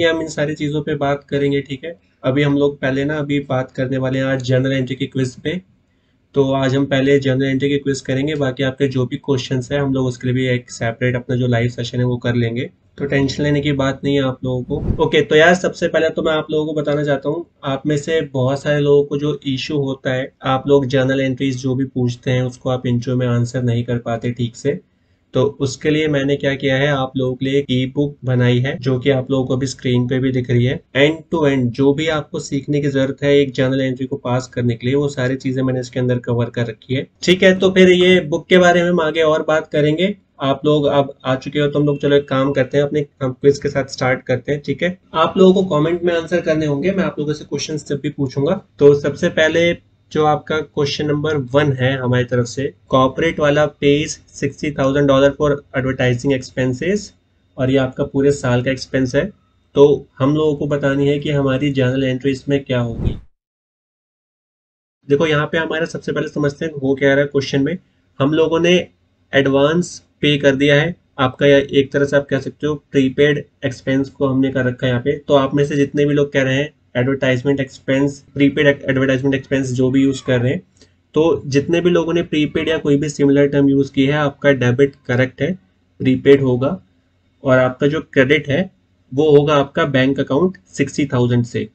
हम इन सारी चीज़ों पे बात करेंगे, ठीक है? अभी हम लोग पहले ना अभी बात करने वाले हैं आज जनरल एंट्री की क्विज पे। तो आज हम पहले जनरल एंट्री की क्विज करेंगे, बाकी आपके जो भी क्वेश्चन है, हम लोग उसके लिए भी एक सेपरेट अपना जो लाइव सेशन है, वो कर लेंगे। तो टेंशन लेने की बात नहीं है आप लोगों को। ओके तो यार सबसे पहले तो मैं आप लोगों को बताना चाहता हूँ, आप में से बहुत सारे लोगों को जो इशू होता है, आप लोग जर्नल एंट्रीज जो भी पूछते हैं, उसको आप इंटरव्यू में आंसर नहीं कर पाते ठीक से। तो उसके लिए मैंने क्या किया है, आप लोगों के लिए एक ई बुक बनाई है, जो कि आप लोगों को अभी स्क्रीन पे भी दिख रही है। एंड टू एंड जो भी आपको सीखने की ज़रूरत है, एक जर्नल एंट्री को पास करने के लिए, वो सारी चीज़ें मैंने इसके अंदर कवर कर रखी है। ठीक है तो फिर ये बुक के बारे में हम आगे और बात करेंगे। आप लोग अब आ चुके हो तो हम लोग चलो एक काम करते हैं, अपने क्विज के साथ स्टार्ट करते हैं, ठीक है? आप लोगों को कमेंट में आंसर करने होंगे, मैं आप लोगों से क्वेश्चंस जब भी पूछूँगा तो सबसे पहले जो आपका क्वेश्चन नंबर वन है हमारी तरफ़ से कॉपरेट वाला pays sixty thousand dollar for advertising expenses और ये आपका पूरे साल का एक्सपेंस है। तो हम लोगों को बतानी है कि हमारी जर्नल एंट्री इसमें क्या होगी। देखो, यहाँ पे हमारा सबसे पहले समझते हैं वो क्या रहा है क्वेश्चन में। हम लोगों ने एडवांस पे कर दिया है। आपका एक तरह से आप कह सकते हो प्रीपेड एक्सपेंस को हमने कर रखा है यहाँ पे। तो आप में से जितने भी लोग कह रहे हैं advertisement expense prepaid advertisement expense जो भी यूज़ कर रहे हैं तो जितने भी लोगों ने प्रीपेड या कोई भी सिमिलर टर्म यूज़ की है, आपका डेबिट करेक्ट है प्रीपेड होगा और आपका जो क्रेडिट है, वो होगा आपका बैंक अकाउंट सिक्सटी थाउज़ेंड से।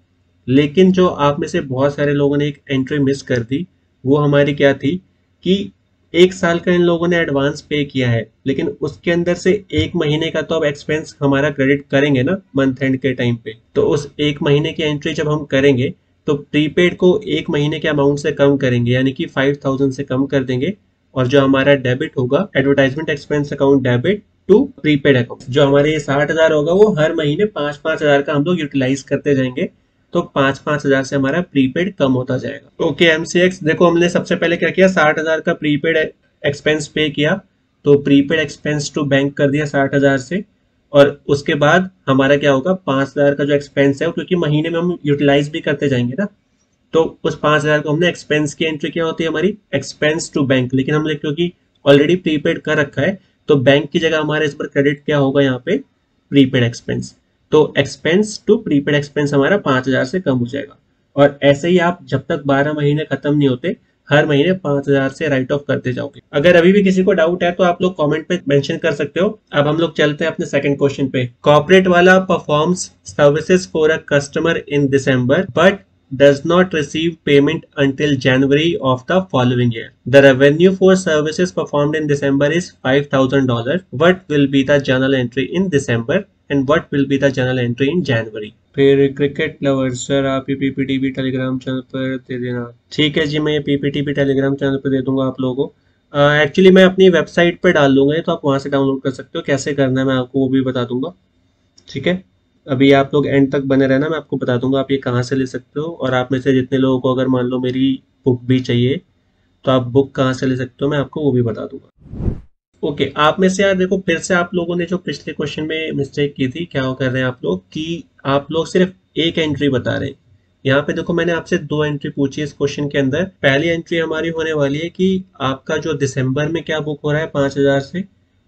लेकिन जो आप में से बहुत सारे लोगों ने एक एंट्री मिस कर दी, वो हमारी क्या थी कि एक साल का इन लोगों ने एडवांस पे किया है, लेकिन उसके अंदर से एक महीने का तो अब एक्सपेंस हमारा क्रेडिट करेंगे ना मंथ एंड के टाइम पे। तो उस एक महीने की एंट्री जब हम करेंगे तो प्रीपेड को एक महीने के अमाउंट से कम करेंगे, यानी कि फाइव थाउज़ेंड से कम कर देंगे, और जो हमारा डेबिट होगा advertisement expense account debit to prepaid account जो हमारे साठ हज़ार होगा, वो हर महीने पाँच पाँच हज़ार का हम लोग यूटिलाइज करते जाएँगे तो पाँच पाँच हज़ार से हमारा प्रीपेड कम होता जाएगा। ओके एमसीएक्स देखो हमने सबसे पहले क्या किया? साठ हज़ार का प्रीपेड एक्सपेंस पे किया। तो प्रीपेड एक्सपेंस टू बैंक कर दिया साठ हज़ार से। और उसके बाद हमारा क्या होगा? पाँच हज़ार का जो एक्सपेंस है क्योंकि महीने में हम यूटिलाइज भी करते जाएँगे ना तो उस पाँच हज़ार को हमने एक्सपेंस की एंट्री क्या होती है हमारी? एक्सपेंस टू बैंक लेकिन हमने क्योंकि ऑलरेडी प्रीपेड कर रखा है तो बैंक की जगह हमारे इस पर क्रेडिट क्या होगा यहाँ पे? प्रीपेड एक्सपेंस तो एक्सपेंस टू प्रीपेड एक्सपेंस हमारा पाँच हज़ार से कम हो जाएगा और ऐसे ही आप जब तक बारह महीने खत्म नहीं होते हर महीने पाँच हज़ार से राइट ऑफ़ करते जाओगे अगर अभी भी किसी को डाउट है तो आप लोग कमेंट पे मेंशन कर सकते हो अब हम लोग चलते हैं अपने सेकंड क्वेश्चन पे कॉपरेट वाला performs services for a customer in December but does not receive payment until January of the following year. The revenue for services performed in December is $5,000. What will be the journal entry in December and what will be the journal entry in January? फिर cricket lover sir आप ये PPT भी Telegram channel पर दे देना। ठीक है जी, मैं ये पीपीटी भी टेलीग्राम चैनल पर दे दूँगा आप लोगों को। एक्चुअली मैं अपनी वेबसाइट पर डाल दूँगा तो आप वहाँ से डाउनलोड कर सकते हो। कैसे करना है मैं आपको वो भी बता दूँगा। ठीक है? अभी आप लोग एंड तक बने रहना, मैं आपको बता दूँगा आप ये कहाँ से ले सकते हो। और आप में से जितने लोगों को अगर मान लो मेरी बुक भी चाहिए तो आप बुक कहाँ से ले सकते हो मैं आपको वो भी बता दूँगा। ओके okay, आप में से यार देखो फिर से आप लोगों ने जो पिछले क्वेश्चन में मिस्टेक की थी क्या कर रहे हैं आप लोग? कि आप लोग सिर्फ़ एक एंट्री बता रहे हैं। यहाँ पे देखो मैंने आपसे दो एंट्री पूछी इस क्वेश्चन के अंदर। पहली एंट्री हमारी होने वाली है कि आपका जो दिसंबर में क्या बुक हो रहा है पाँच हज़ार से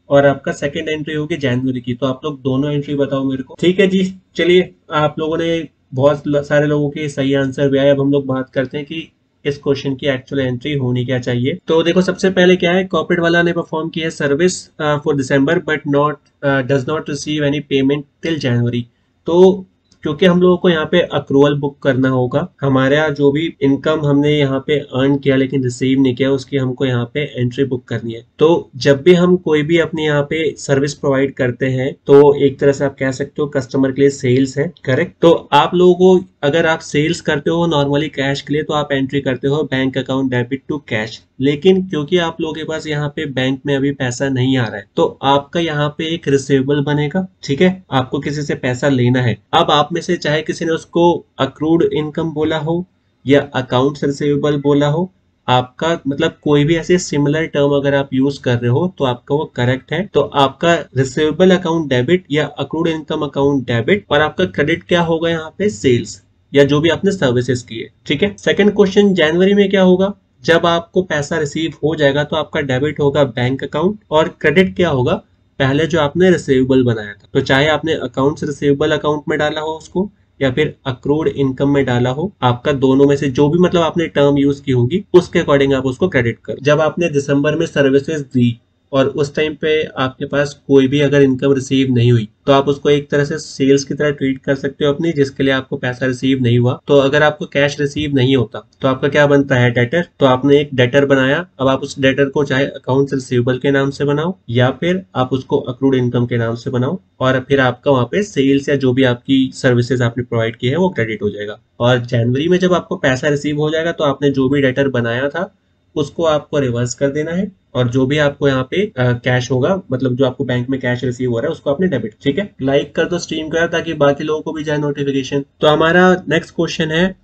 और आपका सेकंड एंट्री होगी जनवरी की। तो आप लोग दोनों एंट्री बताओ मेरे को। ठीक है जी चलिए आप लोगों ने बहुत सारे लोगों के सही आंसर भी आए। अब हम लोग बात करते हैं कि इस क्वेश्चन की एक्चुअल एंट्री होनी क्या चाहिए? तो देखो, सबसे पहले क्या है कॉर्पोरेट वाला ने परफॉर्म किया है service for December but not does not receive any payment till January तो क्योंकि हम लोगों को यहाँ पे अक्रूवल बुक करना होगा। हमारा जो भी इनकम हमने यहाँ पे अर्न किया लेकिन रिसीव नहीं किया, उसकी हमको यहाँ पे एंट्री बुक करनी है। तो जब भी हम कोई भी अपने यहाँ पे सर्विस प्रोवाइड करते हैं तो एक तरह से आप कह सकते हो कस्टमर के लिए सेल्स है करेक्ट तो आप लोगों को अगर आप सेल्स करते हो नॉर्मली कैश के लिए तो आप एंट्री करते हो bank account debit to cash लेकिन क्योंकि आप लोगों के पास यहाँ पे बैंक में अभी पैसा नहीं आ रहा है तो आपका यहाँ पे एक रिसीवेबल बनेगा, ठीक है? आपको किसी से पैसा लेना है। अब आप में से चाहे किसी ने उसको अक्रूड इनकम बोला हो या अकाउंट रिसीवेबल बोला हो, आपका मतलब कोई भी ऐसे सिमिलर टर्म अगर आप यूज़ कर रहे हो तो आपका वो करेक्ट है। तो आपका रिसीवेबल अकाउंट डेबिट या अक्रूड इनकम अकाउंट डेबिट और आपका क्रेडिट क्या होगा यहाँ पे? सेल्स या जो भी आपने सर्विसेज़ की है ठीक है? सेकंड क्वेश्चन जनवरी में क्या होगा? जब आपको पैसा रिसीव हो जाएगा तो आपका डेबिट होगा बैंक अकाउंट और क्रेडिट क्या होगा? पहले जो आपने रिसीवेबल बनाया था तो चाहे आपने अकाउंट रिसीवेबल अकाउंट में डाला हो उसको, या फिर अक्रूड इनकम में डाला हो, आपका दोनों में से जो भी मतलब आपने टर्म यूज़ की होगी, उसके अकॉर्डिंग आप उसको क्रेडिट कर। जब आपने दिसंबर में सर्विसेज़ दी और उस टाइम पे आपके पास कोई भी अगर इनकम रिसीव नहीं हुई तो आप उसको एक तरह से सेल्स की तरह ट्रीट कर सकते हो अपनी, जिसके लिए आपको पैसा रिसीव नहीं हुआ। तो अगर आपको कैश रिसीव नहीं होता तो आपका क्या बनता है डेटर तो आपने एक डेटर बनाया। अब आप उस डेटर को चाहे अकाउंट रिसीवेबल के नाम से बनाओ, या फिर आप उसको अक्रूड इनकम के नाम से बनाओ, और फिर आपका वहाँ पे सेल्स या जो भी आपकी सर्विसेज़ आपने प्रोवाइड की है, वो क्रेडिट हो जाएगा। और जनवरी में जब आपको पैसा रिसीव हो जाएगा तो आपने जो भी डेटर बनाया था उसको आपको रिवर्स कर देना है और जो भी आपको यहाँ पे कैश होगा मतलब जो आपको बैंक में कैश रिसीव हो रहा है, उसको आपने डेबिट ठीक है? लाइक कर दो स्ट्रीम को ताकि बाकी लोगों को भी जाए नोटिफिकेशन तो हमारा नेक्स्ट क्वेश्चन है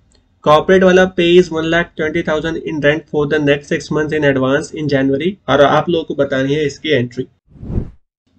कॉर्पोरेट वाला pays one lakh twenty thousand in rent for the next six month in advance in January और आप लोगों को बतानी है इसकी एंट्री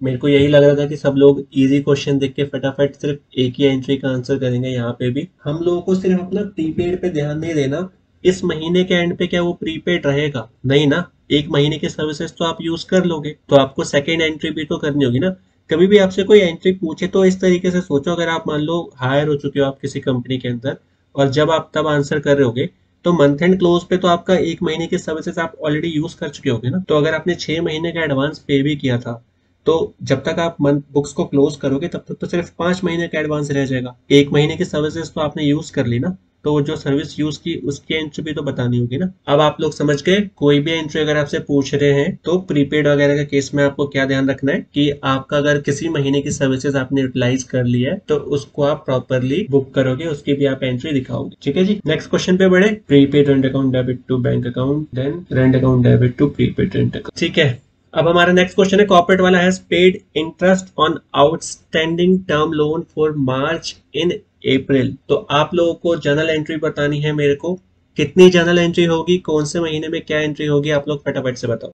मेरे को यही लग रहा था कि सब लोग इजी क्वेश्चन देख के फटाफट सिर्फ़ एक ही एंट्री का आंसर करेंगे यहाँ पे भी। हम लोगों को सिर्फ़ अपना प्रीपेड पे ध्यान नहीं देना इस महीने के एंड पे क्या वो प्रीपेड रहेगा? नहीं ना? एक महीने की सर्विसेज़ तो आप यूज़ कर लोगे। तो आपको सेकेंड एंट्री भी तो करनी होगी ना। कभी भी आपसे कोई एंट्री पूछे तो इस तरीके से सोचो। अगर आप मान लो हायर हो चुके हो आप किसी कंपनी के अंदर और जब आप तब आंसर कर रहे होगे तो मंथ एंड क्लोज पे तो आपका एक महीने की सर्विसेज़ आप ऑलरेडी यूज़ कर चुके होगे ना। तो अगर आपने छह महीने का एडवांस पे भी किया था तो जब तक आप मंथ बुक्स को क्लोज करोगे, तब तक तो सिर्फ़ पाँच महीने का एडवांस रह जाएगा। एक महीने की सर्विसेज़ तो आपने यूज़ कर ली ना। तो जो सर्विस यूज़ की, उसकी एंट्री भी तो बतानी होगी ना। अब आप लोग समझ गए, कोई भी एंट्री अगर आपसे पूछ रहे हैं तो प्रीपेड वगैरह के केस में आपको क्या ध्यान रखना है कि आपका अगर किसी महीने की सर्विसेज़ आपने यूटिलाइज कर लिया है तो उसको आप प्रॉपरली बुक करोगे, उसकी भी आप एंट्री दिखाओगे। ठीक है जी? नेक्स्ट क्वेश्चन पे बढ़े। Prepaid rent account debit to bank account then rent account debit to prepaid rent account ठीक है? अब हमारा नेक्स्ट क्वेश्चन है कॉर्पोरेट वाला has paid interest on outstanding term loan for March in April. तो आप लोगों को जनरल एंट्री बतानी है मेरे को। कितनी जनरल एंट्री होगी? कौन से महीने में क्या एंट्री होगी? आप लोग फटाफट से बताओ।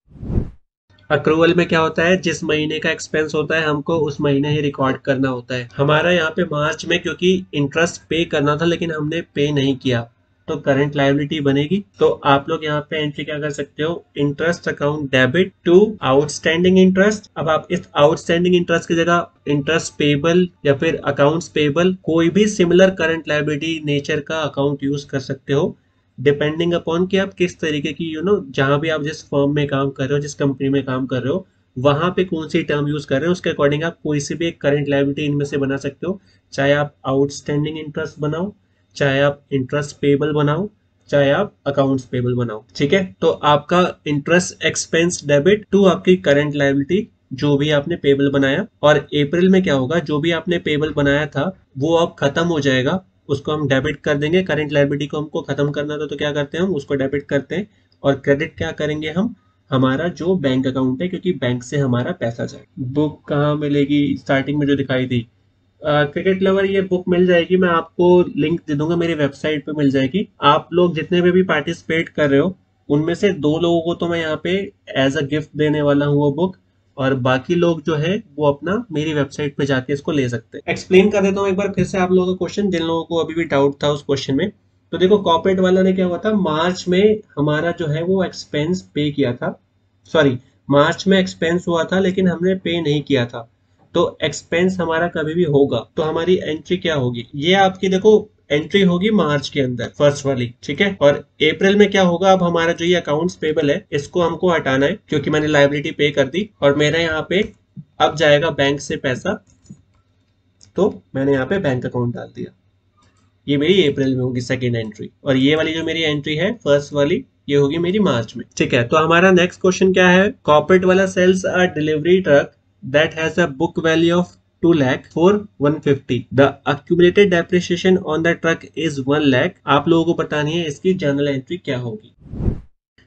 अक्रूवल में क्या होता है? जिस महीने का एक्सपेंस होता है, हमको उस महीने ही रिकॉर्ड करना होता है। हमारा यहाँ पे मार्च में क्योंकि इंटरेस्ट पे करना था, लेकिन हमने पे नहीं किया। तो करंट लाइबिलिटी बनेगी। तो आप लोग यहाँ पे एंट्री क्या कर सकते हो? Interest account debit to outstanding interest अब आप इस आउटस्टैंडिंग इंटरेस्ट की जगह इंटरेस्ट पेबल या फिर अकाउंट्स पेबल कोई भी सिमिलर करंट लाइबिलिटी नेचर का अकाउंट यूज़ कर सकते हो। डिपेंडिंग अपॉन कि आप किस तरीके की यू नो जहाँ भी आप जिस फर्म में काम कर रहे हो, जिस कंपनी में काम कर रहे हो, वहाँ पे कौन सी टर्म यूज़ कर रहे हो, उसके अकॉर्डिंग आप कोई सी भी एक करंट लाइबिलिटी इनमें से बना सकते हो। चाहे आप आउटस्टैंडिंग इंटरेस्ट बनाओ चाहे आप इंटरेस्ट पेबल बनाओ, चाहे आप अकाउंट्स पेबल बनाओ, ठीक है? तो आपका इंटरेस्ट एक्सपेंस डेबिट टू आपकी करंट लाइबिलिटी जो भी आपने पेबल बनाया, और अप्रैल में क्या होगा, जो भी आपने पेबल बनाया था, वो अब खत्म हो जाएगा, उसको हम डेबिट कर देंगे करंट लाइबिलिटी को हमको खत्म करना था तो क्या करते हैं हम, उसको डेबिट करते हैं, और क्रेडिट क्या करेंगे हम? हमारा जो बैंक अकाउंट है, क्योंकि बैंक से हमारा पैसा जाए बुक कहाँ मिलेगी? स्टार्टिंग में जो दिखाई दी क्रिकेट लवर ये बुक मिल जाएगी मैं आपको लिंक दे दूँगा मेरी वेबसाइट पे मिल जाएगी। आप लोग जितने भी, भी पार्टिसिपेट कर रहे हो उनमें से दो लोगों को तो मैं यहाँ पे एज अ गिफ्ट देने वाला हूँ वो बुक और बाकी लोग जो है वो अपना मेरी वेबसाइट पे जाके इसको ले सकते हैं। एक्सप्लेन कर देता हूँ एक बार फिर से आप लोगों का क्वेश्चन जिन लोगों को अभी भी डाउट था उस क्वेश्चन में। तो देखो कॉपरेट वाला ने क्या हुआ था मार्च में हमारा जो है वो एक्सपेंस पे किया था। सॉरी मार्च में एक्सपेंस हुआ था लेकिन हमने पे नहीं किया था। तो एक्सपेंस हमारा कभी भी होगा तो हमारी एंट्री क्या होगी? ये आपकी देखो एंट्री होगी मार्च के अंदर फ़र्स्ट वाली, ठीक है? और अप्रैल में क्या होगा, अब हमारा जो ये अकाउंट्स पेबल है, इसको हमको हटाना है, क्योंकि मैंने लाइबिलिटी पे कर दी, और मेरा यहाँ पे अब जाएगा बैंक से पैसा तो मैंने यहाँ पे बैंक अकाउंट डाल दिया। ये मेरी अप्रैल में होगी सेकेंड एंट्री और ये वाली जो मेरी एंट्री है फ़र्स्ट वाली, ये होगी मेरी मार्च में, ठीक है? तो हमारा नेक्स्ट क्वेश्चन क्या है? कॉर्पोरेट वाला sales a delivery truck that has a book value of 2 lakh for 150 the accumulated depreciation on the truck is 1 lakh. आप लोगों को बतानी है इसकी जर्नल एंट्री क्या होगी।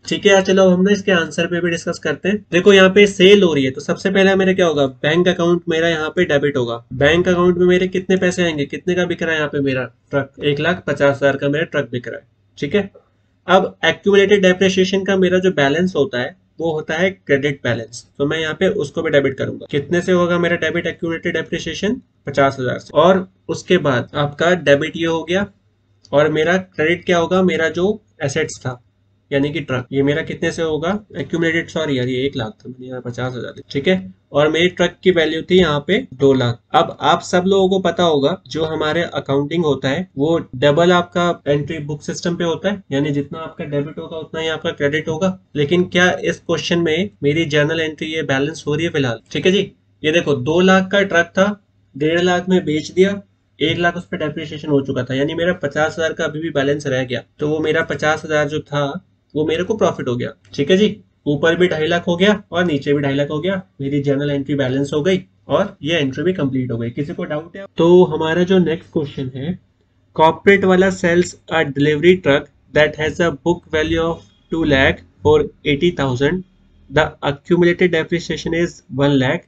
ठीक है, चलो हम ना इसके आंसर पे भी डिस्कस करते हैं। देखो, यहाँ पे सेल हो रही है तो सबसे पहले मेरा क्या होगा? बैंक अकाउंट मेरा यहाँ पे डेबिट होगा। बैंक अकाउंट में मेरे कितने पैसे आएँगे? कितने का बिक रहा है यहाँ पे मेरा ट्रक एक लाख पचास हज़ार का मेरा ट्रक बिक रहा है। ठीक है? अब एक्यूमुलेटेड डेप्रिशिएशन का मेरा जो बैलेंस होता है वो होता है क्रेडिट बैलेंस। तो मैं यहाँ पे उसको भी डेबिट करूँगा। कितने से होगा मेरा डेबिट? एक्यूरेटेड डेप्रिशिएशन पचास हज़ार से। और उसके बाद आपका डेबिट ये हो गया। और मेरा क्रेडिट क्या होगा? मेरा जो एसेट्स था यानी कि ट्रक, ये मेरा कितने से होगा? एक्यूमुलेटेड सॉरी यार, ये एक लाख था, मैंने यहाँ पचास हज़ार ठीक है? और मेरी ट्रक की वैल्यू थी यहाँ पे दो लाख। अब आप सब लोगों को पता होगा, जो हमारे अकाउंटिंग होता है, वो डबल आपका एंट्री बुक सिस्टम पे होता है। यानी जितना आपका डेबिट होगा, उतना ही आपका क्रेडिट होगा। लेकिन क्या इस क्वेश्चन में मेरी जर्नल एंट्री ये बैलेंस हो रही है फ़िलहाल? ठीक है जी? ये देखो, दो लाख का ट्रक था, डेढ़ लाख में बेच दिया, एक लाख उस पर डेप्रिसिएशन हो चुका था। यानी मेरा पचास हज़ार का अभी भी बैलेंस रह गया। तो वो मेरा पचास हज़ार जो था वो मेरे को प्रॉफिट हो गया। ठीक है जी? ऊपर भी ढाई लाख हो गया और नीचे भी ढाई लाख हो गया। मेरी जर्नल एंट्री बैलेंस हो गई और ये एंट्री भी कंप्लीट हो गई। किसी को डाउट है? तो हमारा जो नेक्स्ट क्वेश्चन है कॉर्पोरेट वाला sales a delivery truck that has a book value of two lakh for eighty thousand the accumulated depreciation is one lakh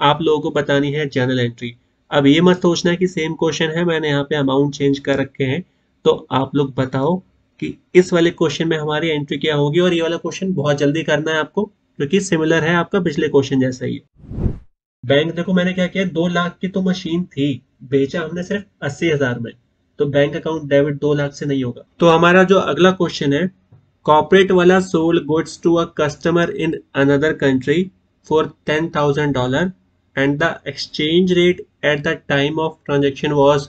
आप लोगों को बतानी है जर्नल एंट्री अब ये मत सोचना कि सेम क्वेश्चन है, मैंने यहाँ पे अमाउंट चेंज कर रखे हैं। तो आप लोग बताओ कि इस वाले क्वेश्चन में हमारी एंट्री क्या होगी और ये वाला क्वेश्चन बहुत जल्दी करना है आपको, क्योंकि सिमिलर है आपका पिछले क्वेश्चन जैसा ही बैंक देखो मैंने क्या किया, दो लाख की तो मशीन थी, बेचा हमने सिर्फ़ अस्सी हज़ार में। तो बैंक अकाउंट डेबिट दो लाख से नहीं होगा। तो हमारा जो अगला क्वेश्चन है कॉपरेट वाला sold goods to a customer in another country for ten thousand dollar and the exchange rate at the time of transaction was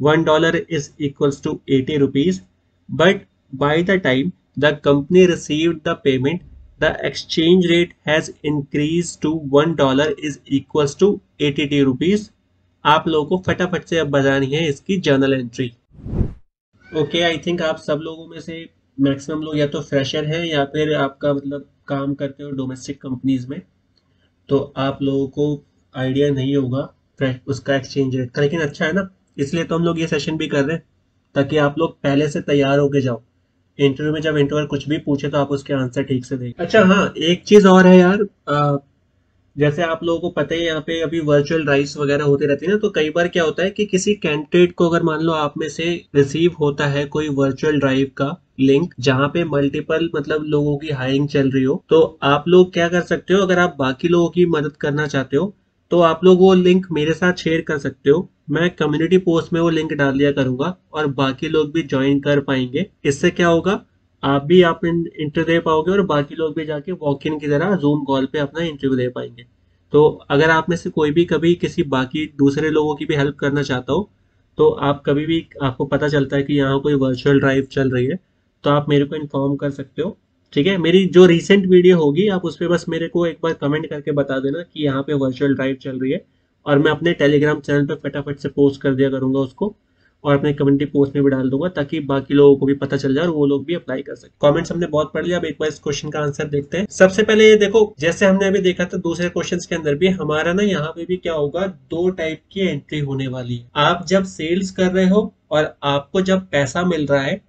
one dollar is equals to 80 rupees, but by the time the company received the payment, the exchange rate has increased to one dollar is equals to 80 rupees. आप लोगों को फटाफट से अब बतानी है इसकी journal entry okay I think आप सब लोगों में से मैक्सिमम लोग या तो फ्रेशर हैं या फिर आपका मतलब काम करते हो डोमेस्टिक कंपनीज़ में तो आप लोगों को आइडिया नहीं होगा उसका एक्सचेंज रेट लेकिन अच्छा है ना, इसलिए तो हम लोग ये सेशन भी कर रहे हैं ताकि आप लोग पहले से तैयार होके जाओ। इंटरव्यू में जब इंटरव्यू कुछ भी पूछे तो आप उसके आंसर ठीक से दें अच्छा हाँ एक चीज़ और है यार आ, जैसे आप लोगों को पता है यहाँ पे अभी वर्चुअल ड्राइव्स वगैरह होते रहते हैं ना तो कई बार क्या होता है कि किसी कैंडिडेट को अगर मान लो आप में से रिसीव होता है कोई वर्चुअल ड्राइव का लिंक जहाँ पे मल्टीपल मतलब लोगों की हायरिंग चल रही हो तो आप लोग क्या कर सकते हो अगर आप बाकी लोगों की मदद करना चाहते हो तो आप लोग वो लिंक मेरे साथ शेयर कर सकते हो। मैं कम्युनिटी पोस्ट में वो लिंक डाल दिया करूँगा और बाकी लोग भी ज्वाइन कर पाएँगे। इससे क्या होगा? आप भी आप इंटरव्यू दे पाओगे और बाकी लोग भी जाके वॉक इन की तरह जूम कॉल पे अपना इंटरव्यू दे पाएँगे। तो अगर आप में से कोई भी कभी किसी बाकी दूसरे लोगों की भी हेल्प करना चाहता हो तो आप कभी भी आपको पता चलता है कि यहाँ कोई वर्चुअल ड्राइव चल रही है तो आप मेरे को इन्फॉर्म कर सकते हो। ठीक है? मेरी जो रिसेंट वीडियो होगी, आप उस पर बस मेरे को एक बार कमेंट करके बता देना कि यहाँ पे वर्चुअल ड्राइव चल रही है और मैं अपने टेलीग्राम चैनल पे फटाफट से पोस्ट कर दिया करूँगा उसको और अपने कम्युनिटी पोस्ट में भी डाल दूँगा ताकि बाकी लोगों को भी पता चल जाए और वो लोग भी अप्लाई कर सके। कमेंट्स हमने बहुत पढ़ लिया, अब एक बार इस क्वेश्चन का आंसर देखते हैं। सबसे पहले ये देखो, जैसे हमने अभी देखा था, दूसरे क्वेश्चन के अंदर भी हमारा ना यहाँ पे भी क्या होगा, दो टाइप की एंट्री होने वाली है। आप जब सेल्स कर रहे हो और आपको जब पैसा मिल रहा है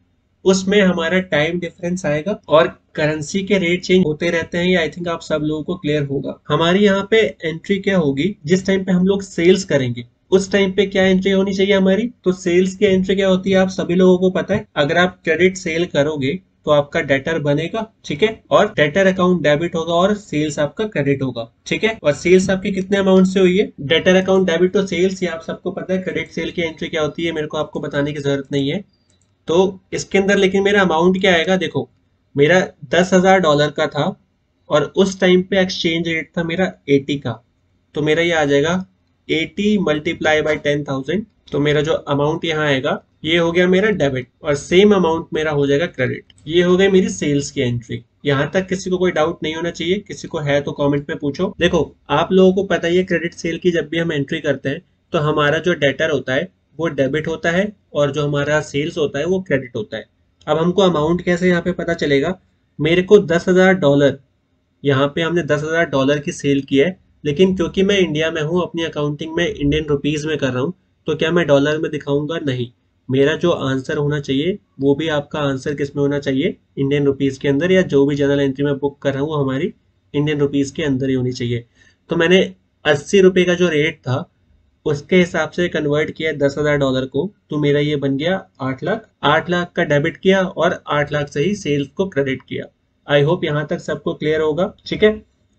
उसमें हमारा टाइम डिफरेंस आएगा और करेंसी के रेट चेंज होते रहते हैं, ये आई थिंक आप सब लोगों को क्लियर होगा। हमारी यहाँ पे एंट्री क्या होगी? जिस टाइम पे हम लोग सेल्स करेंगे, उस टाइम पे क्या एंट्री होनी चाहिए हमारी? तो सेल्स की एंट्री क्या होती है, आप सभी लोगों को पता है। अगर आप क्रेडिट सेल करोगे तो आपका डेटर बनेगा, ठीक है? और डेटर अकाउंट डेबिट होगा और सेल्स आपका क्रेडिट होगा, ठीक है? और सेल्स आपकी कितने अमाउंट से हुई है? डेटर अकाउंट डेबिट तो सेल्स ये आप सबको पता है। क्रेडिट सेल की एंट्री क्या होती है, मेरे को आपको बताने की ज़रूरत नहीं है। तो इसके अंदर लेकिन मेरा अमाउंट क्या आएगा? देखो, मेरा दस हज़ार डॉलर का था और उस टाइम पे एक्सचेंज रेट था मेरा एटी का। तो मेरा ये आ जाएगा eighty multiply by ten thousand तो मेरा जो अमाउंट यहाँ आएगा, ये हो गया मेरा डेबिट और सेम अमाउंट मेरा हो जाएगा क्रेडिट ये हो गई मेरी सेल्स की एंट्री यहाँ तक किसी को कोई डाउट नहीं होना चाहिए। किसी को है तो कमेंट में पूछो। देखो, आप लोगों को पता ही है क्रेडिट सेल की जब भी हम एंट्री करते हैं तो हमारा जो डेटर होता है वो डेबिट होता है और जो हमारा सेल्स होता है वो क्रेडिट होता है। अब हमको अमाउंट कैसे यहाँ पे पता चलेगा? मेरे को दस हज़ार डॉलर यहाँ पे हमने दस हज़ार डॉलर की सेल की है, लेकिन क्योंकि मैं इंडिया में हूँ, अपनी अकाउंटिंग में इंडियन रुपीज़ में कर रहा हूँ तो क्या मैं डॉलर में दिखाऊँगा? नहीं। मेरा जो आंसर होना चाहिए, वो भी आपका आंसर किसमें होना चाहिए? इंडियन रुपीज़ के अंदर या जो भी जनरल एंट्री में बुक कर रहा हूँ, वो हमारी इंडियन रुपीज़ के अंदर ही होनी चाहिए। तो मैंने अस्सी रुपये का जो रेट था उसके हिसाब से कन्वर्ट किया दस हज़ार डॉलर को तो मेरा ये बन गया आठ लाख। आठ लाख का डेबिट किया और आठ लाख से ही सेल्स को क्रेडिट किया। आई होप यहाँ तक सबको क्लियर होगा। ठीक है?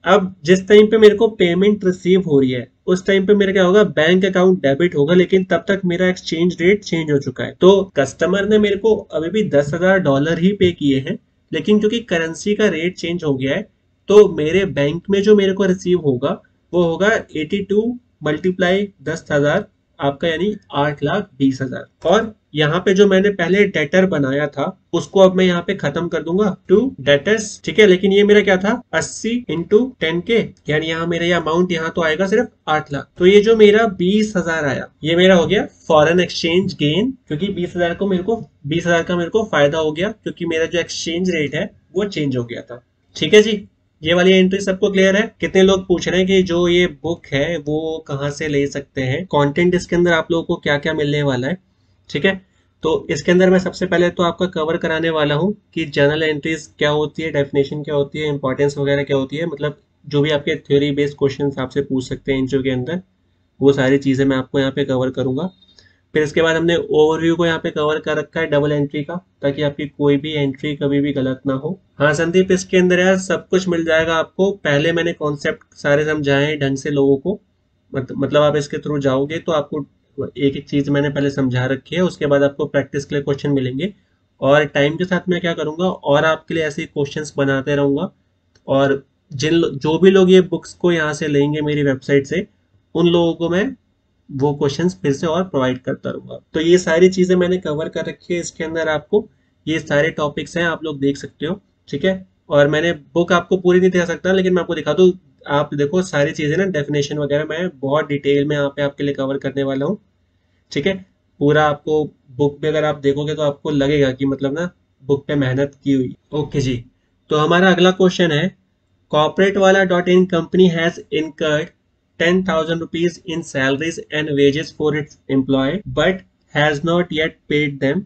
अब जिस टाइम पे मेरे को पेमेंट रिसीव हो रही है, उस टाइम पे मेरा क्या होगा? बैंक अकाउंट डेबिट होगा, लेकिन तब तक मेरा एक्सचेंज रेट चेंज हो चुका है। तो कस्टमर ने मेरे को अभी भी दस हज़ार डॉलर ही पे किए हैं, लेकिन क्योंकि करेंसी का रेट चेंज हो गया है तो मेरे बैंक में जो मेरे को रिसीव होगा, वो होगा 82 मल्टीप्लाई दस हज़ार आपका यानी आठ लाख बीस हज़ार। और यहाँ पे जो मैंने पहले डेटर बनाया था, उसको अब मैं यहाँ पे खत्म कर दूँगा टू डेटर्स ठीक है? लेकिन ये मेरा क्या था? 80 इंटू टेन के यानी यहाँ मेरा ये अमाउंट यहाँ तो आएगा सिर्फ़ आठ लाख। तो ये जो मेरा बीस हज़ार आया, ये मेरा हो गया फॉरेन एक्सचेंज गेन क्योंकि बीस हज़ार को मेरे को, बीस हज़ार का मेरे को फ़ायदा हो गया, क्योंकि मेरा जो एक्सचेंज रेट है, वो चेंज हो गया था। ठीक है जी? ये वाली एंट्री सबको क्लियर है? कितने लोग पूछ रहे हैं कि जो ये बुक है, वो कहाँ से ले सकते हैं? कंटेंट इसके अंदर आप लोगों को क्या क्या मिलने वाला है? ठीक है? तो इसके अंदर मैं सबसे पहले तो आपका कवर कराने वाला हूँ कि जर्नल एंट्रीज क्या होती है डेफिनेशन क्या होती है इंपॉर्टेंस वगैरह क्या होती है? मतलब जो भी आपके थ्योरी बेस्ड क्वेश्चन आपसे पूछ सकते हैं इंटरव्यू के अंदर, वो सारी चीज़ें मैं आपको यहाँ पे कवर करूँगा। फिर इसके बाद हमने ओवरव्यू को यहाँ पे कवर कर रखा है डबल एंट्री का, ताकि आपकी कोई भी एंट्री कभी भी गलत ना हो। हाँ संदीप, इसके अंदर यार सब कुछ मिल जाएगा आपको। पहले मैंने कॉन्सेप्ट सारे समझाए ढंग से लोगों को। मतलब आप इसके थ्रू जाओगे तो आपको एक एक चीज़ मैंने पहले समझा रखी है, उसके बाद आपको प्रैक्टिस के लिए क्वेश्चन मिलेंगे। और टाइम के साथ मैं क्या करूँगा, और आपके लिए ऐसे क्वेश्चन बनाते रहूँगा। और जिन जो भी लोग ये बुक्स को यहाँ से लेंगे मेरी वेबसाइट से, उन लोगों को मैं वो क्वेश्चंस फिर से और प्रोवाइड करता रहूँगा। तो ये सारी चीज़ें मैंने कवर कर रखी है इसके अंदर आपको। ये सारे टॉपिक्स हैं, आप लोग देख सकते हो, ठीक है? और मैंने बुक आपको पूरी नहीं दिखा सकता, लेकिन मैं आपको दिखा दूँ, आप देखो सारी चीज़ें ना डेफिनेशन वगैरह मैं बहुत डिटेल में यहाँ पे आपके लिए कवर करने वाला हूँ, ठीक है? पूरा आपको बुक पे अगर आप देखोगे तो आपको लगेगा कि मतलब ना बुक पे मेहनत की हुई। ओके जी तो हमारा अगला क्वेश्चन है कॉपरेट वाला dot in company has incurred ten thousand rupees in salaries and wages for its employ but has not yet paid them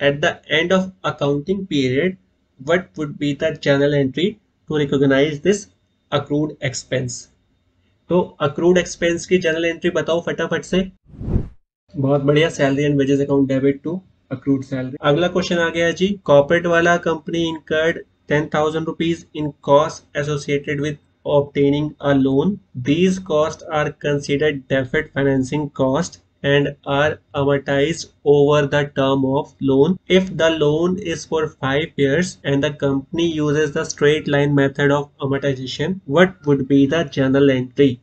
at the end of accounting period what would be the journal entry to recognize this accrued expense तो accrued expense की journal entry बताओ फटाफट से। बहुत बढ़िया salary and wages account debit to accrued salary अगला question आ गया जी। कॉर्पोरेट वाला company incurred ten thousand rupees in cost associated with obtaining a loan. These costs are considered deferred financing cost and are amortized over the term of loan. If the loan is for five years and the company uses the straight line method of amortization, what would be the journal entry?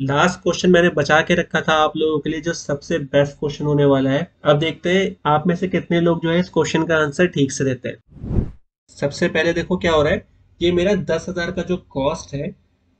Last question मैंने बचा के रखा था आप लोगों के लिए जो सबसे बेस्ट क्वेश्चन होने वाला है अब देखते हैं आप में से कितने लोग जो है इस क्वेश्चन का आंसर ठीक से देते हैं सबसे पहले देखो क्या हो रहा है ये मेरा दस हज़ार का जो कॉस्ट है,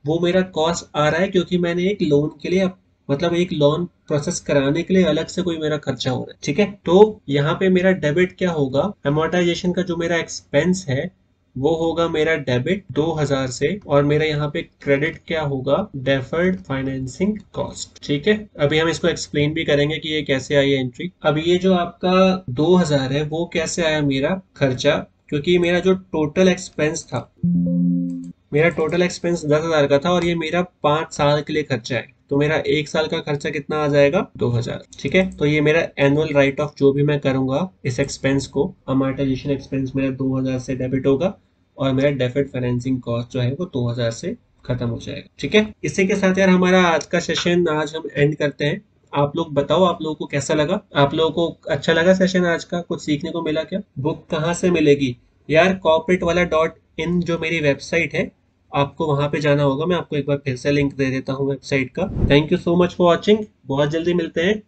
वो मेरा कॉस्ट आ रहा है क्योंकि मैंने एक लोन के लिए मतलब एक लोन प्रोसेस कराने के लिए अलग से कोई मेरा खर्चा हो रहा है, ठीक है? तो यहाँ पे मेरा डेबिट क्या होगा? अमोटाइजेशन का जो मेरा एक्सपेंस है, वो होगा मेरा डेबिट 2000 से और मेरा यहाँ पे क्रेडिट क्या होगा? डेफर्ड फाइनेंसिंग कॉस्ट ठीक है? अभी हम इसको एक्सप्लेन भी करेंगे कि ये कैसे आई है एंट्री अब ये जो आपका 2000 है, वो कैसे आया मेरा खर्चा? क्योंकि मेरा जो टोटल एक्सपेंस था, मेरा टोटल एक्सपेंस दस हज़ार का था और ये मेरा पाँच साल के लिए खर्चा है। तो मेरा एक साल का खर्चा कितना आ जाएगा? दो हज़ार। ठीक है? तो ये मेरा एनुअल राइट ऑफ़ जो भी मैं करूँगा इस एक्सपेंस को अमार्टाइजेशन एक्सपेंस मेरा दो हज़ार से डेबिट होगा और मेरा डेफिट फाइनेंसिंग कॉस्ट जो है वो 2000 से खत्म हो जाएगा। ठीक है? इसी के साथ यार हमारा आज का सेशन आज हम एंड करते हैं। आप लोग बताओ आप लोगों को कैसा लगा? आप लोगों को अच्छा लगा सेशन आज का? कुछ सीखने को मिला क्या? बुक कहाँ से मिलेगी? यार कॉपरेट वाला डॉट इन जो मेरी वेबसाइट है, आपको वहाँ पे जाना होगा। मैं आपको एक बार फिर से लिंक दे देता हूँ वेबसाइट का। Thank you so much for watching बहुत जल्दी मिलते हैं।